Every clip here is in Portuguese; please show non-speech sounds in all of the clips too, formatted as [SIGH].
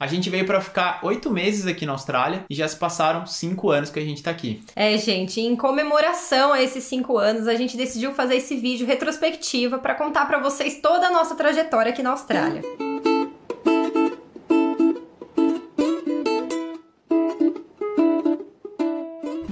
A gente veio para ficar oito meses aqui na Austrália e já se passaram cinco anos que a gente tá aqui. É, gente, em comemoração a esses cinco anos, a gente decidiu fazer esse vídeo retrospectiva para contar para vocês toda a nossa trajetória aqui na Austrália.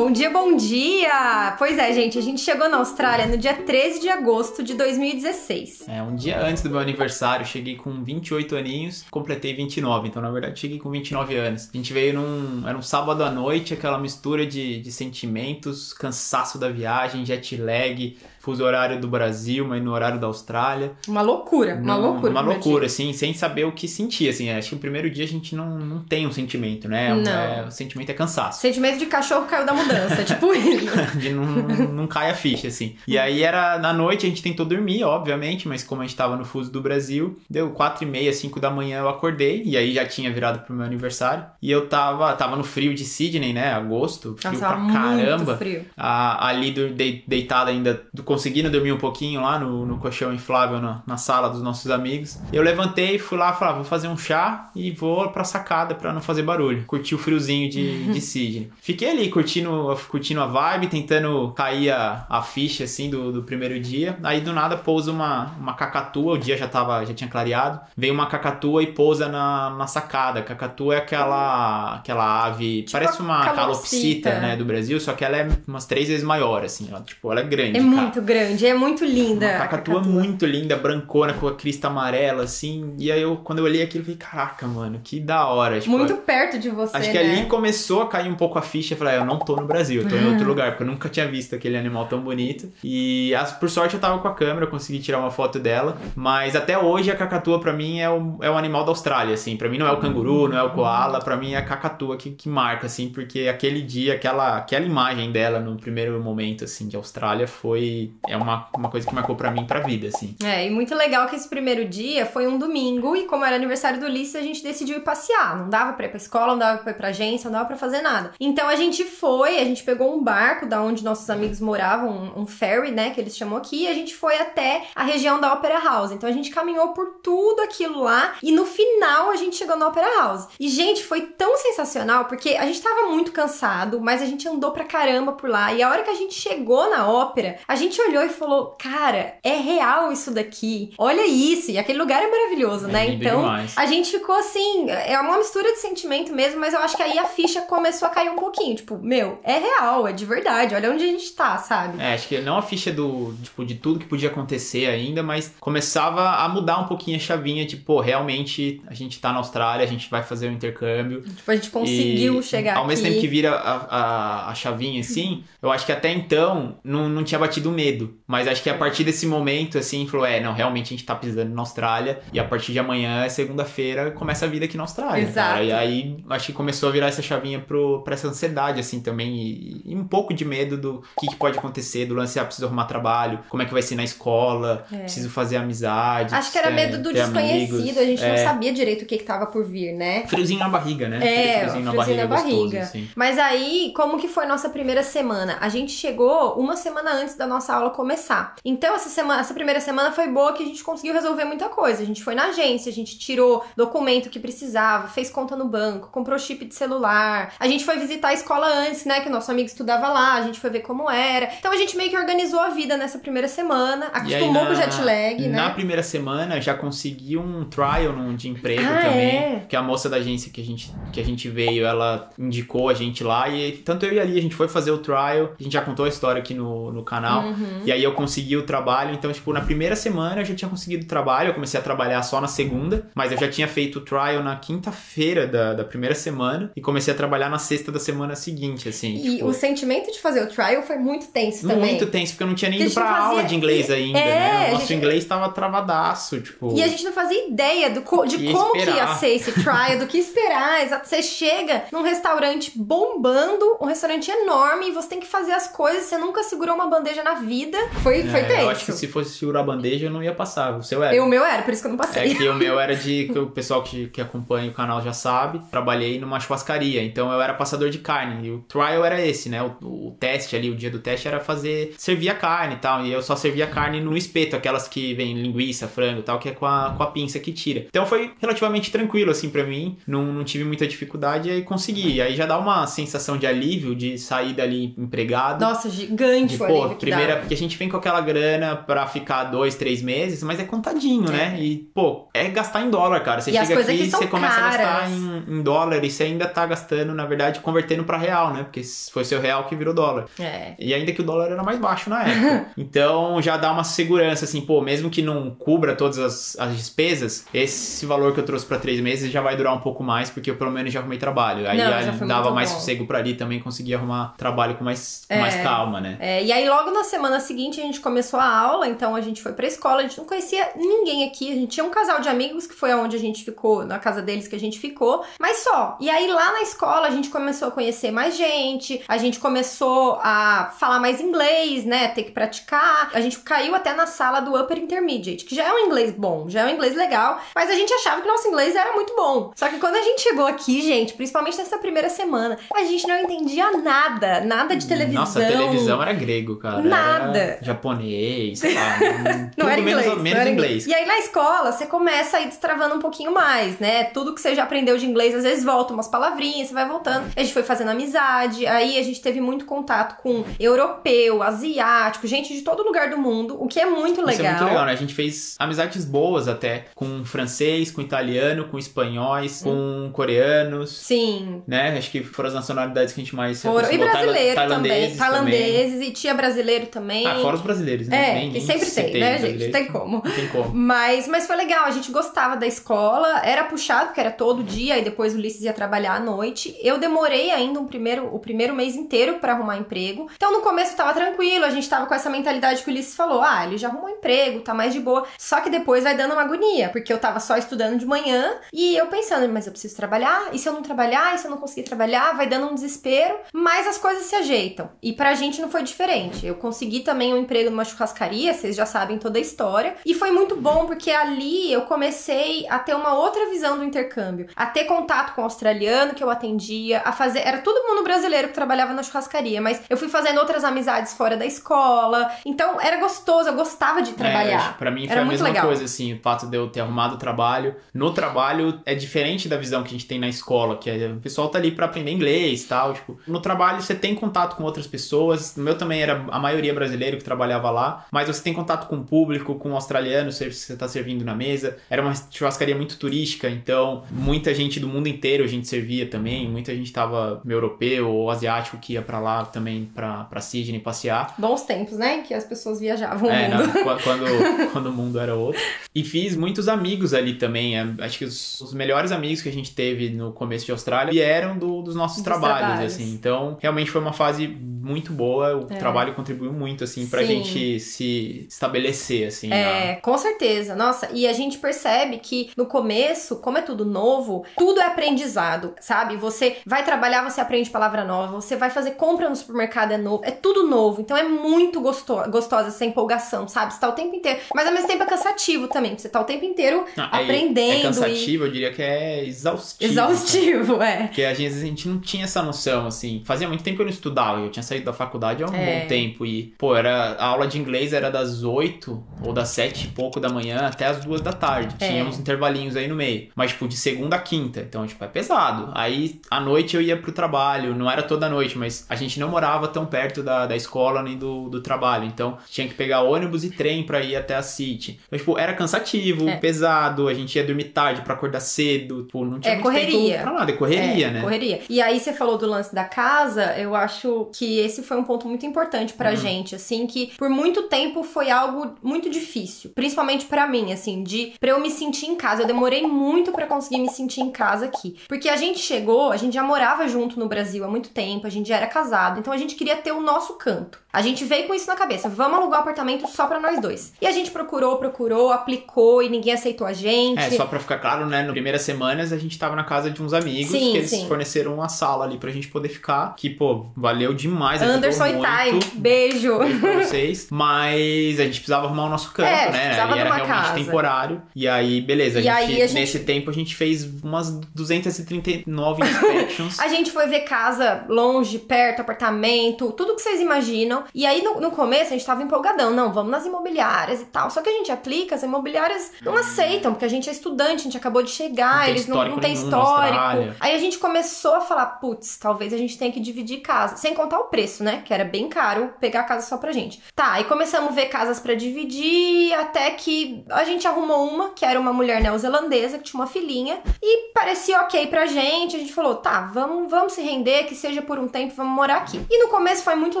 Bom dia, bom dia! Pois é, gente, a gente chegou na Austrália no dia 13 de agosto de 2016. É, um dia antes do meu aniversário, cheguei com 28 aninhos, completei 29, então na verdade cheguei com 29 anos. A gente veio num. Era um sábado à noite, aquela mistura de, de sentimentos, cansaço da viagem, jet lag, fuso horário do Brasil, mas no horário da Austrália. Uma loucura, uma Não- loucura. Uma loucura, assim, sem saber o que sentir, assim. Acho que o primeiro dia a gente não, não tem um sentimento, né? Não. É, o sentimento é cansaço. Sentimento de cachorro caiu da mudança, [LAUGHS] tipo isso. de não, não cai a ficha, assim. E aí era na noite, a gente tentou dormir, obviamente, mas como a gente tava no fuso do Brasil, deu quatro e meia, cinco da manhã eu acordei, e aí já tinha virado pro meu aniversário. E eu tava, tava no frio de Sydney, né? Agosto, frio Nossa, pra muito caramba. frio. A- ali do, de, deitado ainda, do- conseguindo dormir um pouquinho lá no, no colchão inflável na, na sala dos nossos amigos. Eu levantei, fui lá, falei, ah, vou fazer um chá e vou pra sacada pra não fazer barulho. Curti o friozinho de, de [LAUGHS] Sydney. Fiquei ali curtindo, curtindo a vibe, tentando cair a, a ficha assim do, do primeiro dia. Aí do nada pousa uma, uma cacatua, o dia já tava, já tinha clareado. Veio uma cacatua e pousa na, na sacada. Cacatua é aquela, aquela ave, parece a uma calopsita. calopsita, né, do Brasil, só que ela é umas três vezes maior, assim, ela, tipo, ela é grande. É cara. muito grande, é muito linda. Uma a cacatua muito linda, brancona, com a crista amarela, assim. E aí eu, quando eu olhei aquilo, eu falei, caraca, mano, que da hora. Tipo, Muito perto de você, Acho que né? ali começou a cair um pouco a ficha. Eu falei, ah, eu não tô no Brasil, eu tô em outro [LAUGHS] lugar, porque eu nunca tinha visto aquele animal tão bonito. E as- por sorte eu tava com a câmera, eu consegui tirar uma foto dela. Mas até hoje a cacatua pra mim é o, é o animal da Austrália, assim. Pra mim não é o canguru, não é o koala, pra mim é a cacatua que, que marca, assim, porque aquele dia, aquela, aquela imagem dela no primeiro momento, assim, de Austrália foi. É uma, uma coisa que marcou pra mim pra vida, assim. É, e muito legal que esse primeiro dia foi um domingo e como era aniversário do Ulisses, a gente decidiu ir passear. Não dava pra ir pra escola, não dava pra ir pra agência, não dava pra fazer nada. Então a gente foi, a gente pegou um barco da onde nossos amigos moravam, um, um ferry, né, que eles chamam aqui, e a gente foi até a região da Opera House. Então a gente caminhou por tudo aquilo lá e no final a gente chegou na Opera House. E gente, foi tão sensacional porque a gente tava muito cansado, mas a gente andou pra caramba por lá. E a hora que a gente chegou na ópera, a gente olhou e falou: "Cara, é real isso daqui. Olha isso". E aquele lugar é maravilhoso, É né? Então, demais. a gente ficou assim, é uma mistura de sentimento mesmo, mas eu acho que aí a ficha começou a cair um pouquinho, tipo, meu, é real, é de verdade. Olha onde a gente tá, sabe? É, acho que não a ficha do, tipo, de tudo que podia acontecer ainda, mas começava a mudar um pouquinho a chavinha, tipo, pô, realmente a gente tá na Austrália, a gente vai fazer o intercâmbio. Tipo, a gente conseguiu E, chegar Ao aqui. mesmo tempo que vira a, a, a chavinha, assim, eu acho que até então não, não tinha batido medo. Mas acho que a partir desse momento, assim, falou, é, não, realmente a gente tá pisando na Austrália. E a partir de amanhã, segunda-feira, começa a vida aqui na Austrália. Exato. Cara. E aí, acho que começou a virar essa chavinha pro, pra essa ansiedade, assim, também. E, e um pouco de medo do que, que pode acontecer, do lance, ah, preciso arrumar trabalho, como é que vai ser na escola, É. preciso fazer amizade. Acho que era é, medo do desconhecido, amigos. a gente não É. sabia direito o que, que tava por vir, né? Friozinho na barriga, né? É, Aquele friozinho na gostoso, barriga. assim. Mas aí, como que foi nossa primeira semana? A gente chegou uma semana antes da nossa aula começar. Então, essa semana, essa primeira semana foi boa que a gente conseguiu resolver muita coisa. A gente foi na agência, a gente tirou documento que precisava, fez conta no banco, comprou chip de celular. A gente foi visitar a escola antes, né? Que nosso amigo estudava lá, a gente foi ver como era. Então a gente meio que organizou a vida nessa primeira semana, E aí, acostumou na- com o jet lag, Na né? primeira semana já consegui um trial num- de emprego Ah, também. é? Que a moça da agência que a, gente, que a gente veio, ela indicou a gente lá. E tanto eu e ali, a gente foi fazer o trial. A gente já contou a história aqui no, no canal. Uhum. E aí eu consegui o trabalho. Então, tipo, na primeira semana eu já tinha conseguido o trabalho. Eu comecei a trabalhar só na segunda. Mas eu já tinha feito o trial na quinta-feira da, da primeira semana. E comecei a trabalhar na sexta da semana seguinte, assim. E tipo, o sentimento de fazer o trial foi muito tenso também. muito tenso, porque eu não tinha nem Porque ido pra gente aula fazia- de inglês ainda, É, né? O nosso gente- inglês tava travadaço, tipo. E a gente não fazia ideia do co- de como que ia esperar. ser esse [LAUGHS] trial, do que esperar. Exato. Você chega num restaurante bombando, um restaurante enorme, e você tem que fazer as coisas, você nunca segurou uma bandeja na vida. Foi, foi É, tenso. Eu acho que se fosse segurar a bandeja, eu não ia passar. O seu era. Eu, o meu era, por isso que eu não passei. É que o meu era de. que o pessoal que, que acompanha o canal já sabe. Trabalhei numa churrascaria. Então eu era passador de carne. E o trial era esse, né? O, o, teste ali, o dia do teste era fazer, servir a carne e tal. E eu só servia a carne no espeto, aquelas que vem linguiça, frango e tal, que é com a, com a pinça que tira. Então foi relativamente tranquilo, assim, para mim. Não, não tive muita dificuldade e aí consegui. E aí já dá uma sensação de alívio de sair dali empregado. Nossa, gigante de, pô, primeira, porque a gente vem com aquela grana para ficar dois, três meses, mas é contadinho, né? é. né? E, pô, é gastar em dólar, cara. Você e chega aqui e você começa caras. a gastar em, em, dólar e você ainda tá gastando, na verdade, convertendo para real, né? Porque foi seu real que virou dólar. É. E ainda que o dólar era mais baixo na época. [LAUGHS] então já dá uma segurança, assim, pô, mesmo que não cubra todas as, as despesas, esse valor que eu trouxe para três meses já vai durar um pouco mais, porque eu pelo menos já arrumei trabalho. Aí, não, aí dava mais bom. sossego para ali também, conseguia arrumar trabalho com mais, é. mais calma, né? É, e aí logo na semana seguinte a gente começou a aula, então a gente foi pra escola, a gente não conhecia ninguém aqui, a gente tinha um casal de amigos que foi aonde a gente ficou, na casa deles que a gente ficou, mas só. E aí lá na escola a gente começou a conhecer mais gente, a gente começou a falar mais inglês, né, ter que praticar. A gente caiu até na sala do Upper Intermediate, que já é um inglês bom, já é um inglês legal, mas a gente achava que nosso inglês era muito bom. Só que quando a gente chegou aqui, gente, principalmente nessa primeira semana, a gente não entendia nada, nada de televisão. Nossa, a televisão era grego, cara. Nada. Era japonês, sei lá. [LAUGHS] não era inglês. Menos, menos era inglês. E aí na escola você começa a ir destravando um pouquinho mais, né? Tudo que você já aprendeu de inglês, às vezes volta umas palavrinhas, você vai voltando. A gente foi fazendo amizade, aí a gente teve muito contato com europeu, asiático, gente de todo lugar do mundo, o que é muito legal. Isso é muito legal, né? A gente fez amizades boas até com francês, com italiano, com espanhóis, hum. com coreanos. Sim. Né? Acho que foram as nacionalidades que a gente mais foram. E brasileiro também. Tailandeses e tinha brasileiro também. Ah, fora os brasileiros, né? É, nem, que sempre tem, né, gente? Tem como. Não tem como. Mas, mas foi legal, a gente gostava da escola, era puxado, porque era todo dia, e depois o Ulisses ia trabalhar à noite. Eu demorei ainda um primeiro, o primeiro mês inteiro para arrumar emprego. Então no começo tava tranquilo, a gente tava com essa mentalidade que o Ulisses falou: ah, ele já arrumou emprego, tá mais de boa. Só que depois vai dando uma agonia, porque eu tava só estudando de manhã e eu pensando, mas eu preciso trabalhar, e se eu não trabalhar, e se eu não conseguir trabalhar, vai dando um desespero, mas as coisas se ajeitam. E pra gente não foi diferente. Eu consegui também um emprego numa churrascaria, vocês já sabem toda a história, e foi muito bom porque ali eu comecei a ter uma outra visão do intercâmbio, a ter contato com o australiano que eu atendia, a fazer, era todo mundo brasileiro trabalhava na churrascaria, mas eu fui fazendo outras amizades fora da escola. Então era gostoso, eu gostava de trabalhar. É, para mim foi era a mesma legal. coisa assim, o fato de eu ter arrumado o trabalho. No trabalho é diferente da visão que a gente tem na escola, que é, o pessoal tá ali para aprender inglês, tal, tipo, no trabalho você tem contato com outras pessoas. No meu também era a maioria brasileiro que trabalhava lá, mas você tem contato com o público, com o australiano, se você tá servindo na mesa. Era uma churrascaria muito turística, então muita gente do mundo inteiro a gente servia também, muita gente tava europeu ou asiático que ia para lá também para Sydney passear. Bons tempos, né? Que as pessoas viajavam é. Não, quando, [LAUGHS] quando o mundo era outro. E fiz muitos amigos ali também. É, acho que os, os melhores amigos que a gente teve no começo de Austrália vieram do, dos nossos Dos trabalhos, trabalhos. assim. Então, realmente foi uma fase muito boa. O É. trabalho contribuiu muito, assim, pra Sim. gente se estabelecer, assim. É, com certeza. Nossa, e a gente percebe que no começo, como é tudo novo, tudo é aprendizado, sabe? Você vai trabalhar, você aprende palavra nova, você vai fazer compra no supermercado, é novo, é tudo novo. Então é muito gosto gostosa essa empolgação, sabe? Você tá o tempo inteiro. Mas ao mesmo tempo é cansativo também, porque você tá o tempo inteiro Ah, é- aprendendo É e- cansativo, eu diria que é exaustivo. exaustivo, [LAUGHS] é. Porque às vezes a gente não tinha essa noção, assim. Fazia muito tempo que eu não estudava, eu tinha saído da faculdade há um É. bom tempo. E, pô, era, a aula de inglês era das 8 ou das 7 e pouco da manhã até as 2 da tarde. É. Tinha uns intervalinhos aí no meio. Mas, tipo, de segunda a quinta. Então, tipo, é pesado. Aí, à noite eu ia pro trabalho. Não era toda noite, mas a gente não morava tão perto da, da escola nem do, do trabalho. Então, tinha que pegar ônibus e trem pra ir até a City. Então, tipo, era cansativo, É. pesado. A gente ia dormir tarde pra acordar cedo. Tipo, não tinha É muito correria. tempo pra nada. É correria, É, né? Correria. E aí você falou do lance da casa, eu acho que esse foi um ponto muito importante pra Uhum. gente, assim, que por muito tempo foi algo muito difícil, principalmente pra mim, assim, de para eu me sentir em casa. Eu demorei muito pra conseguir me sentir em casa aqui, porque a gente chegou, a gente já morava junto no Brasil há muito tempo, a gente já era casado, então a gente queria ter o nosso canto. A gente veio com isso na cabeça, vamos alugar um apartamento só pra nós dois. E a gente procurou, procurou, aplicou e ninguém aceitou a gente. É, só pra ficar claro, né? Nas primeiras semanas a gente tava na casa de uns amigos Sim, que eles sim. forneceram uma sala ali pra gente poder ficar. Que, pô, valeu demais demais. Anderson e Thay, beijo. Beijo pra vocês. Mas a gente precisava arrumar o nosso canto, É, né? precisava Ali era de uma realmente casa. temporário. E aí, beleza. A E gente, aí a gente- nesse tempo a gente fez umas 239 inspections. A gente foi ver casa longe, perto, apartamento, tudo que vocês imaginam. E aí, no, no começo, a gente tava empolgadão. Não, vamos nas imobiliárias e tal. Só que a gente aplica, as imobiliárias não aceitam, porque a gente é estudante, a gente acabou de chegar, Não eles não, não na histórico. Aí a gente começou a falar, putz, talvez a gente tenha que dividir casa. Sem contar o preço, né? Que era bem caro pegar a casa só pra gente. Tá, aí começamos a ver casas pra dividir, até que a gente arrumou uma, que era uma mulher neozelandesa, que tinha uma filhinha, e parecia ok pra gente. A gente falou, tá, vamos, vamos se render, que seja por um tempo, vamos morar aqui. E no começo foi muito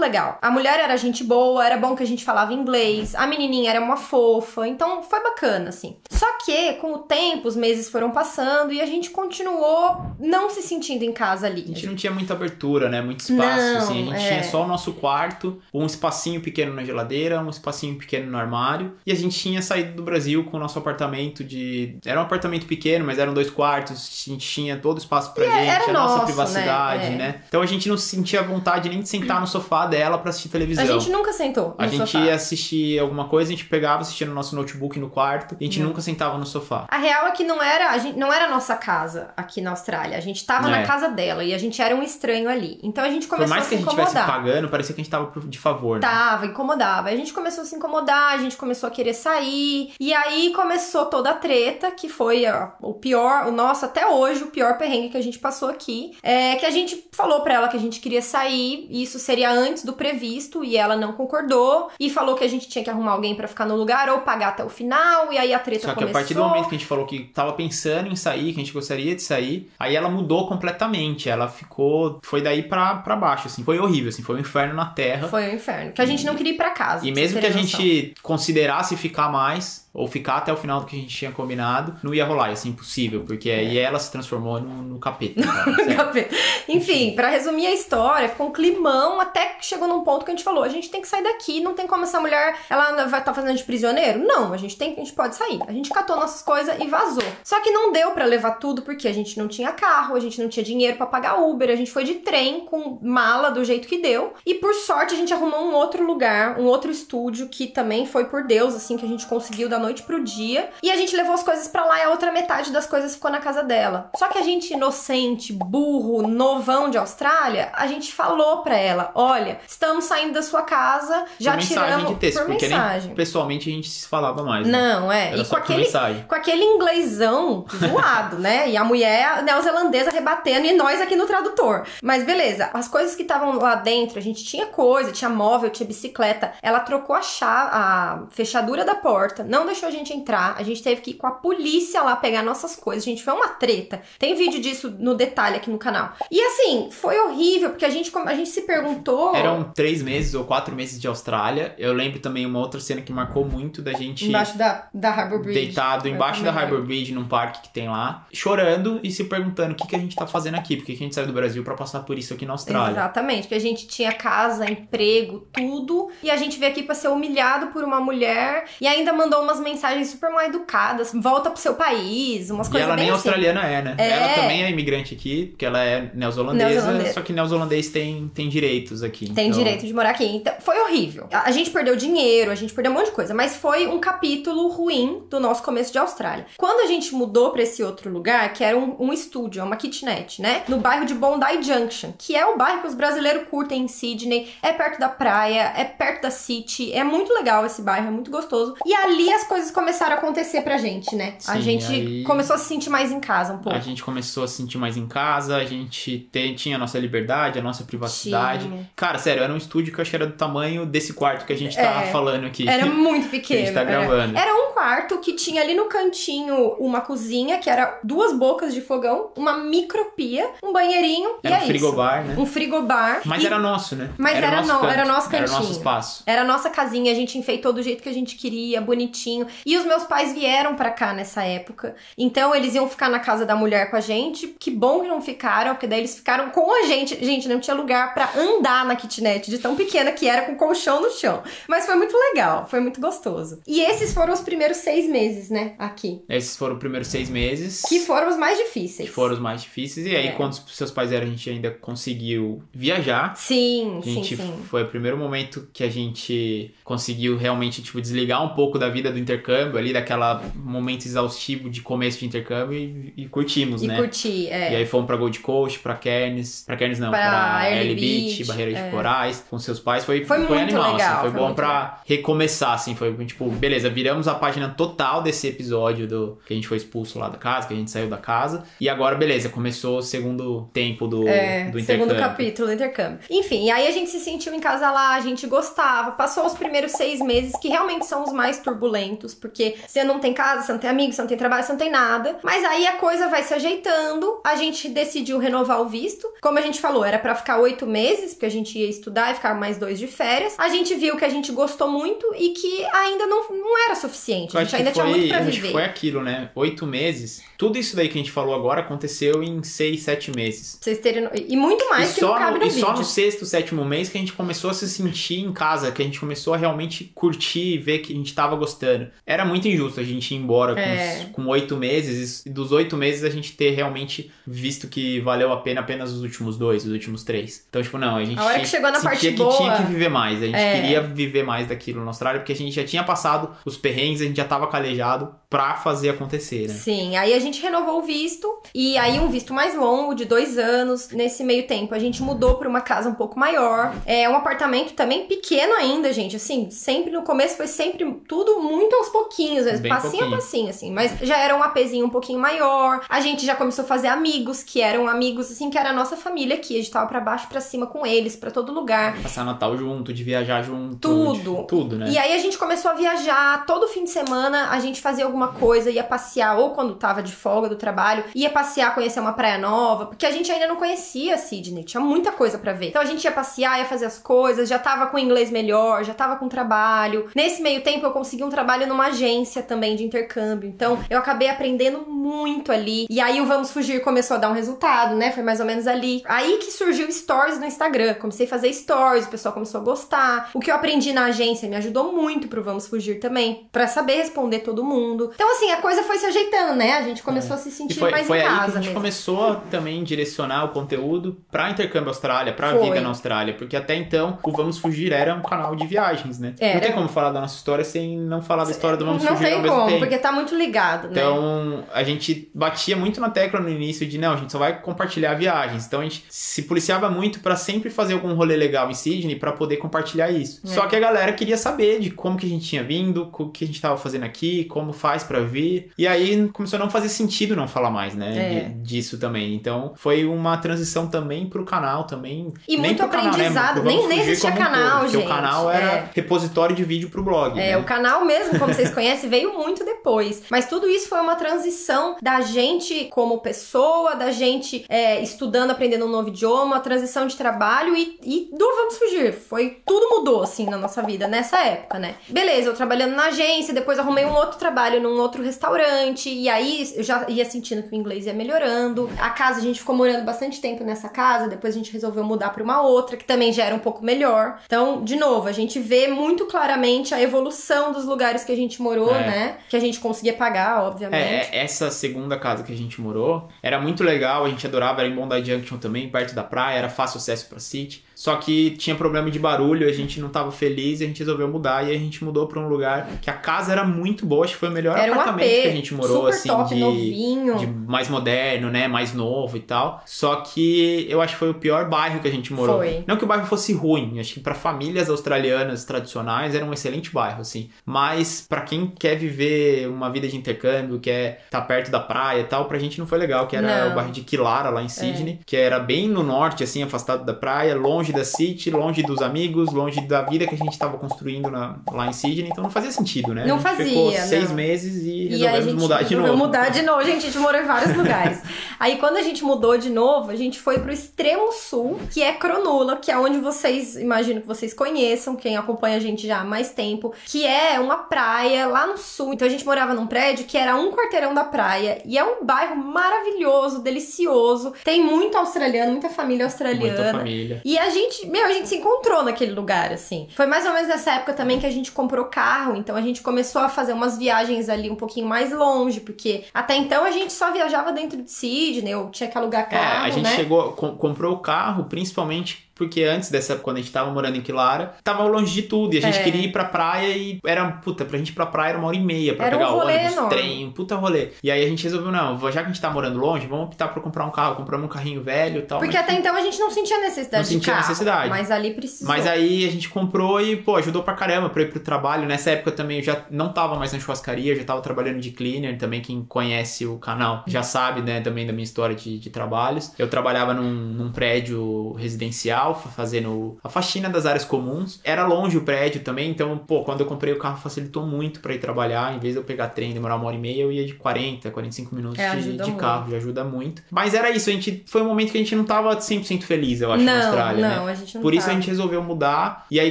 legal. A mulher era gente boa, era bom que a gente falava inglês, a menininha era uma fofa, então foi bacana, assim. Só que, com o tempo, os meses foram passando e a gente continuou não se sentindo em casa ali. A gente não tinha muita abertura, né? Muito espaço, Não, assim. A gente. Tinha só o nosso quarto, um espacinho pequeno na geladeira, um espacinho pequeno no armário. E a gente tinha saído do Brasil com o nosso apartamento de... Era um apartamento pequeno, mas eram dois quartos. A gente tinha todo o espaço pra E gente, era a nossa nosso, privacidade, né? É. né? Então a gente não sentia vontade nem de sentar no sofá dela pra assistir televisão. A gente nunca sentou A gente sofá. ia assistir alguma coisa, a gente pegava, assistia no nosso notebook no quarto, e a gente Não. nunca sentava no sofá. A real é que não era, a gente, não era a nossa casa aqui na Austrália. A gente tava É. na casa dela e a gente era um estranho ali. Então a gente Por começou mais a que se a gente incomodar. pagando, parecia que a gente tava de favor, né? Tava, incomodava. Aí a gente começou a se incomodar, a gente começou a querer sair. E aí começou toda a treta, que foi ó, o pior, o nosso até hoje, o pior perrengue que a gente passou aqui. É que a gente falou pra ela que a gente queria sair, e isso seria antes do previsto, e ela não concordou. E falou que a gente tinha que arrumar alguém pra ficar no lugar ou pagar até o final. E aí a treta Só que começou. a partir do momento que a gente falou que tava pensando em sair, que a gente gostaria de sair, aí ela mudou completamente. Ela ficou. Foi daí pra, pra baixo, assim. Foi horrível, assim. Foi um inferno na terra. Foi um inferno. Que a gente não queria ir pra casa. E mesmo que a noção. gente considerasse ficar mais, ou ficar até o final do que a gente tinha combinado, não ia rolar, ia ser impossível, porque aí ela se transformou no, no capeta. cara, sério. Capeta. Enfim, pra resumir a história, ficou um climão até que chegou num ponto que a gente falou: a gente tem que sair daqui, não tem como essa mulher ela vai estar fazendo de prisioneiro? Não, a gente tem, a gente pode sair. A gente catou nossas coisas e vazou. Só que não deu pra levar tudo porque a gente não tinha carro, a gente não tinha dinheiro pra pagar Uber, a gente foi de trem com mala do jeito que deu. E por sorte a gente arrumou um outro lugar, um outro estúdio que também foi por Deus assim que a gente conseguiu da noite pro dia. E a gente levou as coisas pra lá e a outra metade das coisas ficou na casa dela. Só que a gente inocente, burro, novão de Austrália, a gente falou pra ela: "Olha, estamos saindo da sua casa, já por mensagem tiramos de texto, por porque mensagem". nem pessoalmente a gente se falava mais. né? Não, é. Era e com aquele mensagem. com aquele inglêsão zoado, né? E a mulher neozelandesa rebatendo e nós aqui no tradutor. Mas beleza, as coisas que estavam lá dentro, a gente tinha coisa, tinha móvel, tinha bicicleta. Ela trocou a chave, a fechadura da porta, não deixou a gente entrar. A gente teve que ir com a polícia lá pegar nossas coisas. Gente, foi uma treta. Tem vídeo disso no detalhe aqui no canal. E assim, foi horrível, porque a gente, a gente se perguntou. Eram três meses ou quatro meses de Austrália. Eu lembro também uma outra cena que marcou muito da gente Embaixo da, da Harbour Bridge. deitado embaixo da Harbour Bridge, num parque que tem lá, chorando e se perguntando o que, que a gente tá fazendo aqui, porque que a gente saiu do Brasil pra passar por isso aqui na Austrália. Exatamente, que a gente tinha casa, emprego, tudo, e a gente veio aqui pra ser humilhado por uma mulher e ainda mandou umas mensagens super mal educadas, volta pro seu país, umas E coisas ela bem nem assim. australiana é, né? É. Ela também é imigrante aqui, porque ela é neozelandesa, Neozelandesa. só que neozelandês tem, tem direitos aqui. Tem então- direito de morar aqui. Então, foi horrível. A gente perdeu dinheiro, a gente perdeu um monte de coisa, mas foi um capítulo ruim do nosso começo de Austrália. Quando a gente mudou pra esse outro lugar, que era um, um estúdio, uma kitnet, né? No bairro de Bondi Junction, que é o bairro que os brasileiros curtem em Sydney, é perto da praia, é perto da City, é muito legal esse bairro, é muito gostoso. E ali as coisas começaram a acontecer pra gente, né? a Sim, gente aí- começou a se sentir mais em casa um pouco. A gente começou a se sentir mais em casa, a gente te- tinha a nossa liberdade, a nossa privacidade. Tinha. Cara, sério, era um estúdio que eu acho que era do tamanho desse quarto que a gente tá É. falando aqui. Era muito [LAUGHS] que a pequeno. gente tá gravando. Era um quarto que tinha ali no cantinho uma cozinha, que era duas bocas de fogão, uma micropia, um banheirinho Era e um é frigobar, né? isso. Um frigobar. Mas e era nosso, né? Mas era nosso no- canto, era nosso Era nosso cantinho. espaço. Era a nossa casinha, a gente enfeitou do jeito que a gente queria, bonitinho. Bonitinho. E os meus pais vieram pra cá nessa época. Então eles iam ficar na casa da mulher com a gente. Que bom que não ficaram, porque daí eles ficaram com a gente. Gente, não tinha lugar pra andar na kitnet, de tão pequena que era, com colchão no chão. Mas foi muito legal, foi muito gostoso. E esses foram os primeiros seis meses, né, aqui. Esses foram os primeiros seis meses. Que foram os mais difíceis. Que foram os mais difíceis. E aí, É. quando os seus pais eram, a gente ainda conseguiu viajar. Sim, A gente sim, sim. foi o primeiro momento que a gente conseguiu realmente, tipo, desligar um pouco da vida do intercâmbio ali, daquela momento exaustivo de começo de intercâmbio e, e curtimos, E né? curti, é. E aí fomos pra Gold Coast, pra Cairns, pra Cairns não, Pra pra, Early Beach, Beach, Barreira de é. Corais, com seus pais, foi, Foi muito animal, legal, assim, foi, foi bom pra recomeçar, assim, foi tipo, beleza, viramos a página total desse episódio do que a gente foi expulso lá da casa, que a gente saiu da casa, e agora, beleza, começou o segundo tempo do, É, do segundo intercâmbio. capítulo do intercâmbio. Enfim, e aí a gente se sentiu em casa lá, a gente gostava. Passou os primeiros seis meses que realmente são os mais turbulentos, porque você não tem casa, você não tem amigos, você não tem trabalho, você não tem nada. Mas aí a coisa vai se ajeitando. A gente decidiu renovar o visto. Como a gente falou, era pra ficar oito meses, porque a gente ia estudar e ficar mais dois de férias. A gente viu que a gente gostou muito e que ainda não, não era suficiente. Eu A gente ainda que tinha foi, muito pra viver. foi aquilo, né? Oito meses. Tudo isso daí que a gente falou agora aconteceu em seis, sete meses. Vocês terem. E muito mais e que só, não cabe no e vídeo. só no sexto, sétimo mês que a gente começou a se sentir em casa, que a gente começou a realmente curtir e ver que a gente tava gostando. Era muito injusto a gente ir embora com, É. com oito meses e dos oito meses a gente ter realmente visto que valeu a pena apenas os últimos dois, os últimos três. Então, tipo, não, a gente A hora que tinha- chegou na parte que boa- tinha que viver mais. A gente É. queria viver mais daquilo na Austrália, porque a gente já tinha passado os perrengues, a gente já tava calejado pra fazer acontecer, né? Sim, aí a gente renovou o visto e aí um visto mais longo, de dois anos. Nesse meio tempo, a gente mudou pra uma casa um pouco maior. É um apartamento também pequeno ainda, gente. Assim, sempre no começo foi sempre tudo muito aos pouquinhos, vezes, Bem passinho pouquinho. a passinho, assim. Mas já era um apezinho um pouquinho maior. A gente já começou a fazer amigos, que eram amigos, assim, que era a nossa família aqui. A gente tava pra baixo, pra cima com eles, pra todo lugar. Passar Natal junto, de viajar junto. Tudo. de- tudo, né? E aí a gente começou a viajar todo fim de semana, a gente fazia alguma coisa, ia passear, ou quando tava de folga do trabalho, ia passear, conhecer uma praia nova, porque a gente ainda não conhecia Sydney, tinha muita coisa pra ver. Então a gente ia passear, ia fazer as coisas, já tava com inglês melhor, já tava com trabalho. Nesse meio tempo eu consegui um trabalho numa agência também de intercâmbio. Então eu acabei aprendendo muito ali. E aí o Vamos Fugir começou a dar um resultado, né? Foi mais ou menos ali. Aí que surgiu stories no Instagram. Comecei a fazer stories, o pessoal começou a gostar. O que eu aprendi na agência me ajudou muito pro Vamos Fugir também, Pra saber responder todo mundo. Então assim, a coisa foi se ajeitando, né? A gente começou a se É. Sentir foi, mais foi em aí casa que a gente mesmo. começou a também direcionar o conteúdo pra intercâmbio Austrália, pra Foi. vida na Austrália, porque até então o Vamos Fugir era um canal de viagens, né? Era. Não tem como falar da nossa história sem não falar da história do Vamos Não Fugir tem ao mesmo como, tempo. porque tá muito ligado, né? Então, a gente batia muito na tecla no início de não, a gente só vai compartilhar viagens. Então, a gente se policiava muito pra sempre fazer algum rolê legal em Sydney pra poder compartilhar isso. É. Só que a galera queria saber de como que a gente tinha vindo, o que a gente tava fazendo aqui, como faz pra vir. E aí começou a não fazer sentido não falar mais, né, É. de- disso também. Então, foi uma transição também pro canal também. E nem muito pro canal, né, aprendizado, nem- nem existia um todo, canal, porque gente. o canal era É. repositório de vídeo pro blog, É, né? o canal mesmo, como vocês [LAUGHS] conhecem, veio muito depois. Mas tudo isso foi uma transição da gente como pessoa, da gente é, estudando, aprendendo um novo idioma, transição de trabalho e, e do Vamos Fugir. Foi, tudo mudou, assim, na nossa vida, nessa época, né? Beleza, eu trabalhando na agência, depois arrumei um outro trabalho num outro restaurante, e aí eu já ia sentindo que o inglês ia melhorando. A casa, a gente ficou morando bastante tempo nessa casa, depois a gente resolveu mudar pra uma outra, que também já era um pouco melhor. Então, de novo, a gente vê muito claramente a evolução dos lugares que a gente morou, É. né? Que a gente conseguia pagar, obviamente. É, essa segunda casa que a gente morou era muito legal, a gente adorava, era em Bondi Junction também, perto da praia, era fácil acesso pra City. Só que tinha problema de barulho, a gente não tava feliz e a gente resolveu mudar. E a gente mudou pra um lugar que a casa era muito boa, acho que foi o melhor Era um apartamento AP, que a gente morou, super assim, top, de, novinho. de mais moderno, né? Mais novo e tal. Só que eu acho que foi o pior bairro que a gente morou. Foi. Não que o bairro fosse ruim, acho que pra famílias australianas tradicionais era um excelente bairro, assim. Mas pra quem quer viver uma vida de intercâmbio, quer estar perto da praia e tal, pra gente não foi legal, que era Não. É. o bairro de Kilara, lá em Sydney, que era bem no norte, assim, afastado da praia, longe da City, longe dos amigos, longe da vida que a gente tava construindo na, lá em Sydney, então não fazia sentido, né? Não fazia, ficou não. seis meses e E resolvemos gente mudar de novo. mudar de novo, gente. A gente morou em vários lugares. [LAUGHS] Aí quando a gente mudou de novo, a gente foi pro extremo sul, que é Cronulla, que é onde vocês, imagino que vocês conheçam, quem acompanha a gente já há mais tempo, que é uma praia lá no sul. Então a gente morava num prédio que era um quarteirão da praia e é um bairro maravilhoso, delicioso. Tem muito australiano, muita família australiana. Muita família. E a gente, meu, a gente se encontrou naquele lugar, assim. Foi mais ou menos nessa época também que a gente comprou carro, então a gente começou a fazer umas viagens ali um pouquinho mais longe, porque até então a gente só viajava dentro de Sydney, ou tinha que alugar É, carro, a gente né? chegou, com- comprou o carro principalmente porque antes dessa, quando a gente tava morando em Quilara, tava longe de tudo. E a gente É. queria ir pra praia e era, puta, pra gente ir pra praia era uma hora e meia pra Era um pegar o rolê ônibus, enorme. trem, um puta rolê. E aí a gente resolveu, não, já que a gente tá morando longe, vamos optar por comprar um carro. Compramos um carrinho velho e tal. Porque até então a gente não sentia necessidade Não sentia de carro, necessidade. mas ali precisou. Mas aí a gente comprou e, pô, ajudou pra caramba pra ir pro trabalho. Nessa época também eu já não tava mais na churrascaria, já tava trabalhando de cleaner. Também quem conhece o canal já sabe, né, também da minha história de, de trabalhos. Eu trabalhava num, num prédio residencial, fa- fazendo a faxina das áreas comuns. Era longe o prédio também, então, pô, quando eu comprei o carro facilitou muito pra ir trabalhar. Em vez de eu pegar trem e demorar uma hora e meia, eu ia de 40, 45 minutos É, de, de carro, já ajuda muito. Mas era isso, a gente foi um momento que a gente não tava 100% feliz, eu acho, não, na Austrália, né? não, a gente não Por isso a gente resolveu mudar. E aí,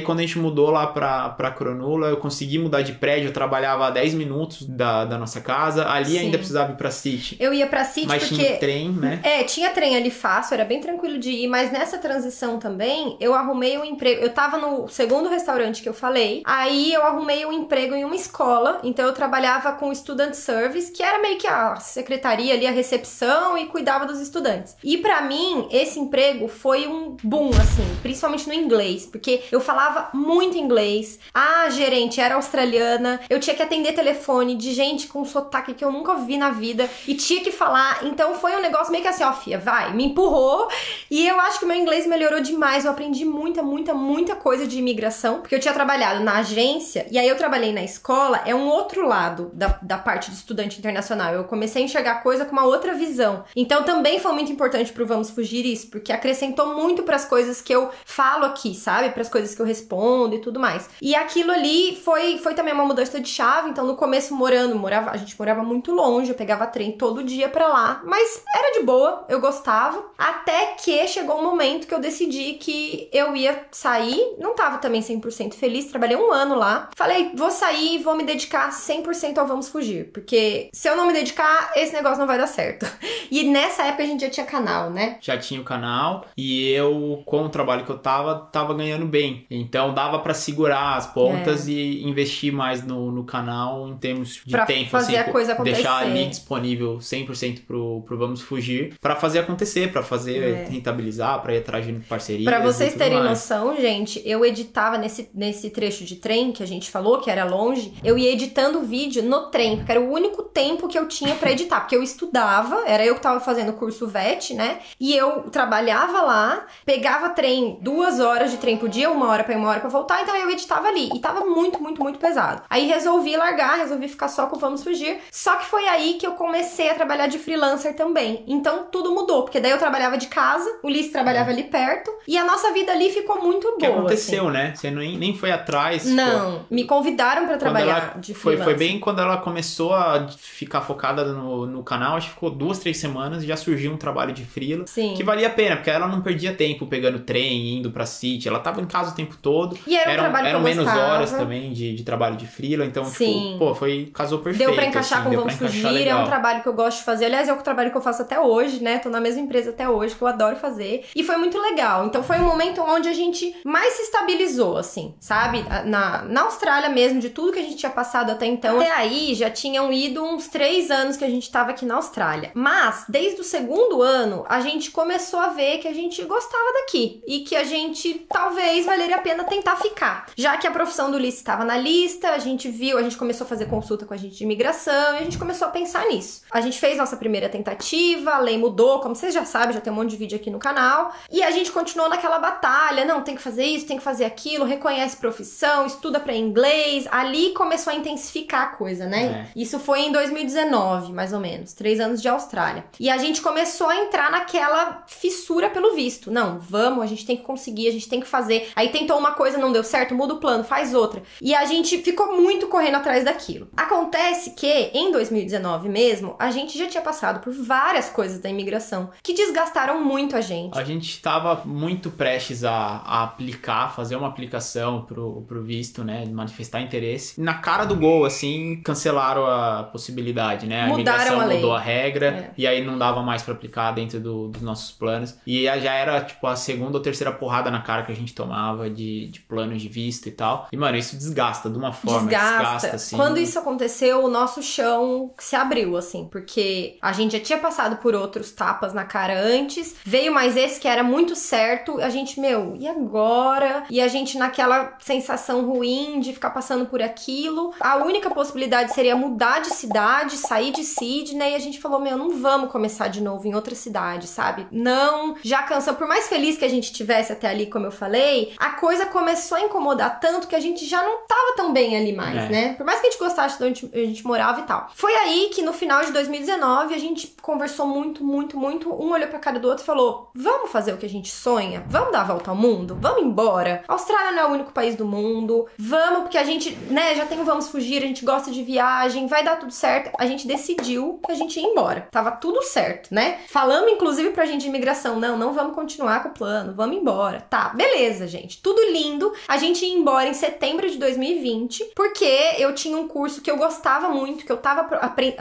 quando a gente mudou lá pra, pra Cronulla, eu consegui mudar de prédio. Eu trabalhava a 10 minutos da, da nossa casa. Ali Sim. ainda precisava ir pra City. Eu ia pra City mas porque tinha trem, né? É, tinha trem ali fácil, era bem tranquilo de ir, mas nessa transição também, eu arrumei um emprego. Eu tava no segundo restaurante que eu falei, aí eu arrumei um emprego em uma escola, então eu trabalhava com student service, que era meio que a secretaria ali, a recepção e cuidava dos estudantes. E pra mim, esse emprego foi um boom, assim, principalmente no inglês, porque eu falava muito inglês, a gerente era australiana, eu tinha que atender telefone de gente com sotaque que eu nunca vi na vida e tinha que falar, então foi um negócio meio que assim, ó, fia, vai, me empurrou e eu acho que o meu inglês melhorou demais, eu aprendi muita, muita, muita coisa de imigração, porque eu tinha trabalhado na agência e aí eu trabalhei na escola, é um outro lado da, da parte de estudante internacional, eu comecei a enxergar a coisa com uma outra visão, então também foi muito importante pro Vamos Fugir isso, porque acrescentou muito pras coisas que eu falo aqui, sabe, pras coisas que eu respondo e tudo mais, e aquilo ali foi, foi também uma mudança de chave, então no começo morando, morava, a gente morava muito longe, eu pegava trem todo dia pra lá, mas era de boa, eu gostava, até que chegou um momento que eu decidi que eu ia sair, não tava também 100% feliz, trabalhei um ano lá, falei, vou sair e vou me dedicar 100% ao Vamos Fugir, porque se eu não me dedicar, esse negócio não vai dar certo. [LAUGHS] E nessa época a gente já tinha canal, né? Já tinha o canal e eu, com o trabalho que eu tava, tava ganhando bem. Então dava pra segurar as pontas e investir mais no, no canal em termos de É. Pra tempo. fazer assim, a coisa acontecer. Deixar ali disponível 100% pro, pro Vamos Fugir pra fazer acontecer, pra fazer É. rentabilizar, pra ir atrás de parcerias. Pra e vocês terem mais. noção, gente, eu editava nesse, nesse trecho de trem que a gente falou, que era longe, eu ia editando o vídeo no trem, porque era o único tempo que eu tinha pra editar, porque eu estudava, era eu que tava fazendo o curso VET, né? E eu trabalhava lá, pegava trem, duas horas de trem por dia, uma hora ir, uma hora pra voltar, então eu editava ali. E tava muito, muito, muito pesado. Aí resolvi largar, resolvi ficar só com Vamos Fugir. Só que foi aí que eu comecei a trabalhar de freelancer também. Então tudo mudou, porque daí eu trabalhava de casa, o Liz trabalhava ali perto, e a nossa vida ali ficou muito boa. O que aconteceu, assim. né? Você nem, nem foi atrás. pô. Não, me convidaram pra Quando trabalhar ela- de foi, freelancer. foi bem quando ela começou a ficar focada no, no canal, acho que ficou duas, três semanas e já surgiu um trabalho de freela. Sim. Que valia a pena, porque ela não perdia tempo pegando trem, indo pra City, ela tava em casa o tempo todo. E era um eram trabalho eram menos gostava. horas também de, de trabalho de freela, então, Sim. tipo, pô, foi, casou perfeito. Deu pra encaixar assim, com Vamos Fugir, é legal. um trabalho que eu gosto de fazer. Aliás, é o trabalho que eu faço até hoje, né? Tô na mesma empresa até hoje, que eu adoro fazer. E foi muito legal. Então foi um momento onde a gente mais se estabilizou, assim, sabe? Na, na Austrália mesmo, de tudo que a gente tinha passado até então. Até aí já tinham ido uns três anos que a gente tava aqui na Austrália. Mas, desde o segundo ano, a gente começou a ver que a gente gostava daqui. E que a gente talvez valeria a pena tentar ficar. Já que a profissão do Ulisses estava na lista, a gente viu, a gente começou a fazer consulta com a gente de imigração e a gente começou a pensar nisso. A gente fez nossa primeira tentativa, a lei mudou, como vocês já sabem, já tem um monte de vídeo aqui no canal. E a gente continuou continuou naquela batalha, não, tem que fazer isso, tem que fazer aquilo, reconhece profissão, estuda para inglês. Ali começou a intensificar a coisa, né? É. Isso foi em 2019, mais ou menos, três anos de Austrália. E a gente começou a entrar naquela fissura pelo visto. Não, vamos, a gente tem que conseguir, a gente tem que fazer. Aí tentou uma coisa, não deu certo, muda o plano, faz outra. E a gente ficou muito correndo atrás daquilo. Acontece que em 2019 mesmo, a gente já tinha passado por várias coisas da imigração que desgastaram muito a gente. A gente estava muito prestes a, a, aplicar, fazer uma aplicação pro, pro visto, né? Manifestar interesse. Na cara do gol, assim, cancelaram a possibilidade, né? A Mudaram imigração a mudou a regra é. e aí não dava mais para aplicar dentro do, dos nossos planos. E já era, tipo, a segunda ou terceira porrada na cara que a gente tomava de, de planos de visto e tal. E, mano, isso desgasta de uma forma. Desgasta. desgasta assim. Quando isso aconteceu, o nosso chão se abriu, assim, porque a gente já tinha passado por outros tapas na cara antes, veio mais esse que era muito certo, a gente, meu, e agora? E a gente naquela sensação ruim de ficar passando por aquilo. A única possibilidade seria mudar de cidade, sair de Sydney, e a gente falou, meu, não vamos começar de novo em outra cidade, sabe? Não, já cansou. Por mais feliz que a gente tivesse até ali, como eu falei, a coisa começou a incomodar tanto que a gente já não tava tão bem ali mais, é. né? Por mais que a gente gostasse de onde a gente morava e tal. Foi aí que no final de 2019 a gente conversou muito, muito, muito. Um olhou pra cara do outro e falou: vamos fazer o que a gente sonha? Vamos dar a volta ao mundo? Vamos embora? A Austrália não é o único país do mundo. Vamos, porque a gente, né, já tem Vamos Fugir, a gente gosta de viagem, vai dar tudo certo. A gente decidiu que a gente ia embora. Tava tudo certo, né? Falamos, inclusive, pra gente de imigração: não, não vamos continuar com o plano, vamos embora. Tá, beleza, gente. Tudo lindo. A gente ia embora em setembro de 2020, porque eu tinha um curso que eu gostava muito, que eu tava, apre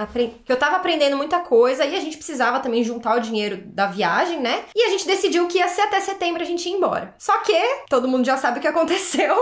que eu tava aprendendo muita coisa e a gente precisava também juntar o dinheiro da viagem, né? E a gente decidiu que ia ser até setembro a gente ir embora. Só que, todo mundo já sabe o que [LAUGHS] aconteceu.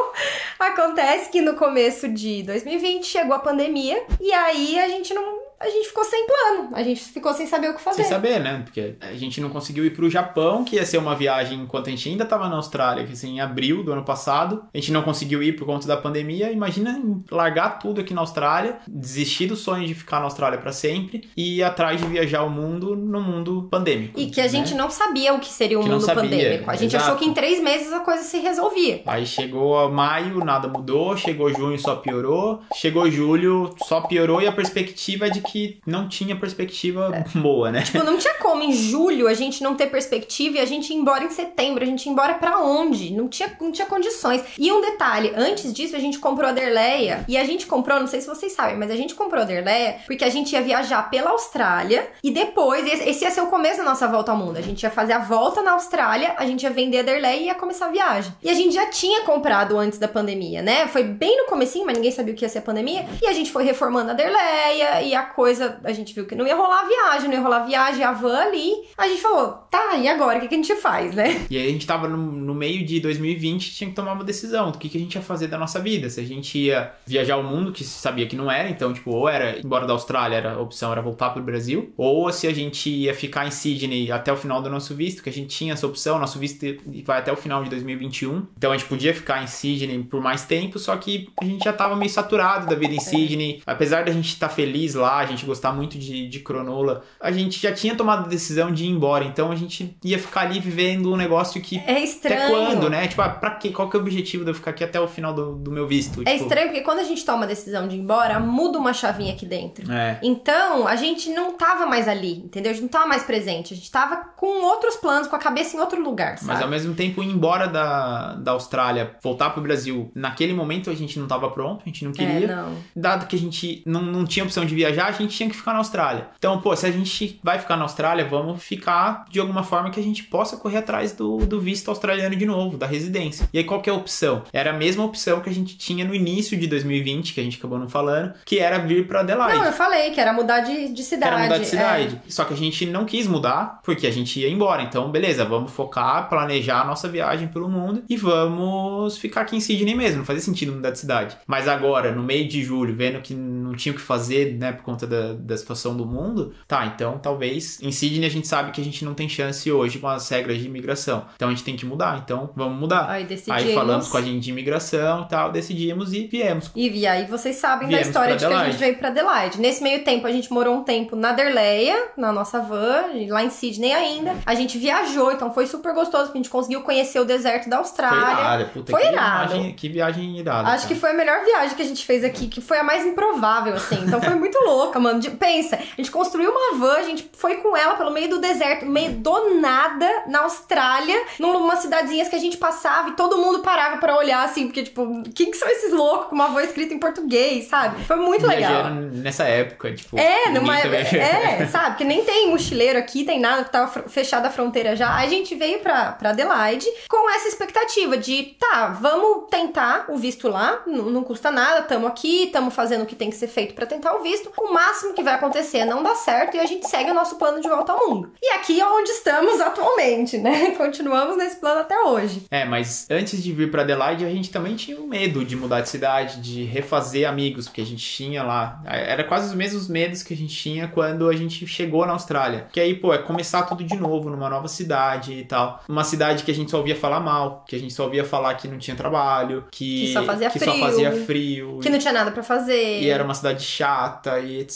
Acontece que no começo de 2020 chegou a pandemia e aí a gente não a gente ficou sem plano. A gente ficou sem saber o que fazer. Sem saber, né? Porque a gente não conseguiu ir pro Japão, que ia ser uma viagem enquanto a gente ainda tava na Austrália, que assim, em abril do ano passado. A gente não conseguiu ir por conta da pandemia. Imagina largar tudo aqui na Austrália, desistir do sonho de ficar na Austrália para sempre e ir atrás de viajar o mundo no mundo pandêmico. E que a né? gente não sabia o que seria o que mundo pandêmico. A gente Exato. achou que em três meses a coisa se resolvia. Aí chegou maio, nada mudou. Chegou junho, só piorou. Chegou julho, só piorou. E a perspectiva é de que não tinha perspectiva é. boa, né? Tipo, não tinha como em julho a gente não ter perspectiva e a gente ir embora em setembro. A gente ia embora para onde? Não tinha, não tinha condições. E um detalhe, antes disso a gente comprou a Derleia e a gente comprou, não sei se vocês sabem, mas a gente comprou a Derleia porque a gente ia viajar pela Austrália e depois, esse ia ser o começo da nossa volta ao mundo. A gente ia fazer a volta na Austrália, a gente ia vender a Derleia e ia começar a viagem. E a gente já tinha comprado antes da pandemia, né? Foi bem no comecinho, mas ninguém sabia o que ia ser a pandemia. E a gente foi reformando a Derleia e a coisa a gente viu que não ia rolar a viagem, não ia rolar a viagem, a van ali. A gente falou, tá, e agora? O que, que a gente faz, né? E aí a gente tava no, no meio de 2020 tinha que tomar uma decisão do que, que a gente ia fazer da nossa vida. Se a gente ia viajar o mundo, que sabia que não era, então, tipo, ou era embora da Austrália, era, a opção era voltar pro Brasil, ou se a gente ia ficar em Sydney até o final do nosso visto, que a gente tinha essa opção, nosso visto vai até o final de 2021. Então a gente podia ficar em Sydney por mais tempo, só que a gente já tava meio saturado da vida em é. Sydney. Apesar da gente estar tá feliz lá, a gente gostar muito de, de cronola, a gente já tinha tomado a decisão de ir embora. Então a gente ia ficar ali vivendo um negócio que. É estranho. Até quando, né? Tipo, ah, pra quê? Qual que é o objetivo de eu ficar aqui até o final do, do meu visto? É tipo... estranho porque quando a gente toma a decisão de ir embora, muda uma chavinha aqui dentro. É. Então a gente não tava mais ali, entendeu? A gente não tava mais presente. A gente tava com outros planos, com a cabeça em outro lugar. Sabe? Mas ao mesmo tempo, ir embora da, da Austrália, voltar pro Brasil, naquele momento a gente não tava pronto, a gente não queria. É, não. Dado que a gente não, não tinha opção de viajar, a gente tinha que ficar na Austrália. Então, pô, se a gente vai ficar na Austrália, vamos ficar de alguma forma que a gente possa correr atrás do, do visto australiano de novo, da residência. E aí, qual que é a opção? Era a mesma opção que a gente tinha no início de 2020, que a gente acabou não falando, que era vir para Adelaide. Não, eu falei que era mudar de, de cidade. Era mudar de cidade. É. Só que a gente não quis mudar, porque a gente ia embora. Então, beleza, vamos focar, planejar a nossa viagem pelo mundo e vamos ficar aqui em Sydney mesmo. Não fazia sentido mudar de cidade. Mas agora, no meio de julho, vendo que não tinha o que fazer, né, por conta conta da, da situação do mundo. Tá, então talvez em Sydney a gente sabe que a gente não tem chance hoje com as regras de imigração. Então a gente tem que mudar, então vamos mudar. Aí decidimos. Aí falamos com a gente de imigração e tal, decidimos e viemos. E, e aí vocês sabem da história de que a gente veio pra Adelaide. Nesse meio tempo, a gente morou um tempo na Derleia, na nossa van, lá em Sydney ainda. A gente viajou, então foi super gostoso, porque a gente conseguiu conhecer o deserto da Foi Austrália. irada, puta, Foi que irado. viagem, que viagem irada. Acho que cara. foi a melhor viagem que a gente fez aqui, que foi a mais improvável, assim. Então foi muito louca, mano. De- pensa, a gente construiu uma van, a gente foi com ela pelo meio do deserto, meio do nada, na Austrália, numa cidadezinhas que a gente passava e todo mundo parava pra olhar, assim, porque, tipo, quem que são esses loucos com uma van escrita em português, sabe? Foi muito legal. Nessa época, tipo. É, numa, também- é, [LAUGHS] sabe? Que nem tem mochileiro aqui, tem nada, que tava fechada a fronteira já. A gente veio pra, pra Adelaide com essa expectativa de, tá, vamos tentar o visto lá, não custa nada, tamo aqui, tamo fazendo o que tem que ser feito pra tentar o visto. O máximo que vai acontecer é não dar certo e a gente segue o nosso plano de volta ao mundo. E aqui é onde estamos [LAUGHS] atualmente, né? Continuamos nesse plano até hoje. É, mas antes de vir pra Adelaide, a gente também tinha um medo de mudar de cidade, de refazer amigos, porque a gente tinha lá. Era quase os mesmos medos que a gente tinha quando a gente chegou na Austrália. Que aí, pô, é começar tudo de novo numa nova cidade e tal. Uma cidade que a gente só ouvia falar mal, que a gente só ouvia falar que não tinha trabalho, que, Que só fazia que frio. só fazia frio. Que não tinha nada pra fazer. E era uma cidade chata e etc.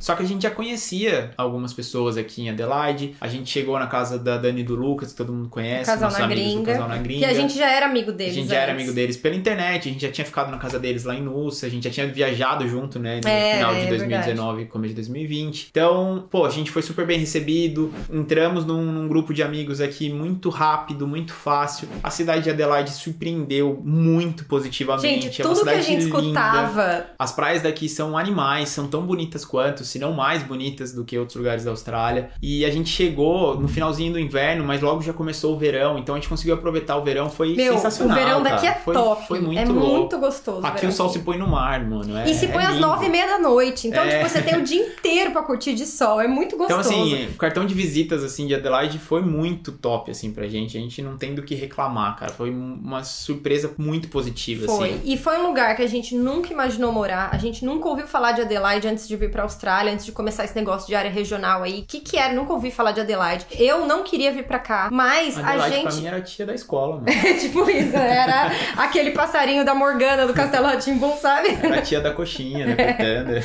Só que a gente já conhecia algumas pessoas aqui em Adelaide. A gente chegou na casa da Dani e do Lucas, que todo mundo conhece. Casal nossos na amigos do gringa, Casal na Gringa. Que a gente já era amigo A deles. gente já era antes. amigo deles pela internet, a gente já tinha ficado na casa deles lá em Nussa, a gente já tinha viajado junto, né, no É, final de é 2019 e começo de 2020. Então, pô, a gente foi super bem recebido, entramos num, num grupo de amigos aqui muito rápido, muito fácil. A cidade de Adelaide surpreendeu muito positivamente. Gente, é tudo que a gente linda. escutava As praias daqui são animais, são tão bonitas quanto, se não mais bonitas do que outros lugares da Austrália. E a gente chegou no finalzinho do inverno, mas logo já começou o verão, então a gente conseguiu aproveitar o verão, foi Meu, sensacional. o verão daqui cara. é foi, top. Foi muito é louco. muito gostoso. o Aqui verão o sol se põe no mar, mano. É, E se põe é às nove e meia da noite. Então, É. tipo, você tem o dia inteiro pra curtir de sol. É muito Então, gostoso. assim, o cartão de visitas, assim, de Adelaide foi muito top, assim, pra gente. A gente não tem do que reclamar, cara. Foi uma surpresa muito positiva, Foi. assim. E foi um lugar que a gente nunca imaginou morar. A gente nunca ouviu falar de Adelaide antes de vir pra Austrália, antes de começar esse negócio de área regional aí. O que que era? Nunca ouvi falar de Adelaide. Eu não queria vir pra cá, mas a Adelaide, pra gente... mim, era a tia da escola, [LAUGHS] mano. tipo isso, era aquele passarinho da Morgana do [LAUGHS] Castelo Ratimbum, sabe? Era a tia da coxinha, né, Fernanda?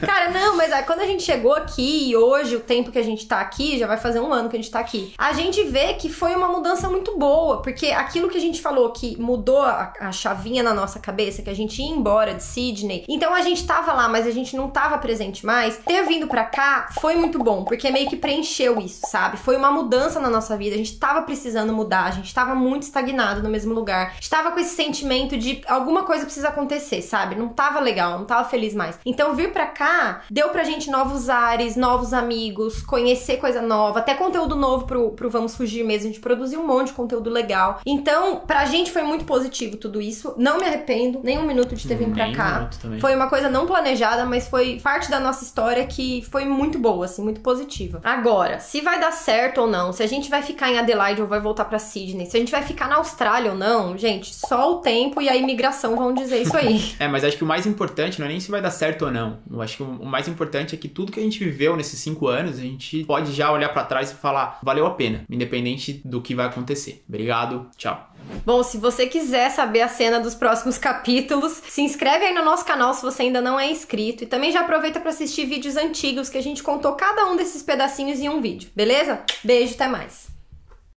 [LAUGHS] Cara, não, mas ah, quando a gente chegou aqui e hoje, o tempo que a gente tá aqui, já vai fazer um ano que a gente tá aqui, a gente vê que foi uma mudança muito boa, porque aquilo que a gente falou que mudou a, a chavinha na nossa cabeça, que a gente ia embora de Sydney, então a gente tava lá, mas a gente não tava presente mais, ter vindo pra cá foi muito bom, porque meio que preencheu isso, sabe? Foi uma mudança na nossa vida, a gente tava precisando mudar, a gente tava muito estagnado no mesmo lugar, a gente tava com esse sentimento de alguma coisa precisa acontecer, sabe? Não tava legal, não tava feliz mais. Então vir pra cá deu pra gente novos ares, novos amigos, conhecer coisa nova, até conteúdo novo pro, pro Vamos Fugir mesmo. A gente produziu um monte de conteúdo legal. Então, pra gente foi muito positivo tudo isso. Não me arrependo nem um minuto de ter vindo pra cá. Foi uma coisa não planejada, mas foi parte da nossa história que foi muito boa, assim, muito positiva. Agora, se vai dar certo ou não, se a gente vai ficar em Adelaide ou vai voltar pra Sydney, se a gente vai ficar na Austrália ou não, gente, só o tempo e a imigração vão dizer isso aí. [LAUGHS] É, mas acho que o mais importante não é nem se vai dar certo ou não. Eu acho que o mais importante é que tudo que a gente viveu nesses cinco anos, a gente pode já olhar pra trás e falar, valeu a pena, independente do que vai acontecer. Obrigado, tchau. Bom, se você quiser saber a cena dos próximos capítulos, se inscreve aí no nosso canal se você ainda não é inscrito e também já aproveita pra assistir vídeos antigos que a gente contou cada um desses pedacinhos em um vídeo, beleza? Beijo, até mais.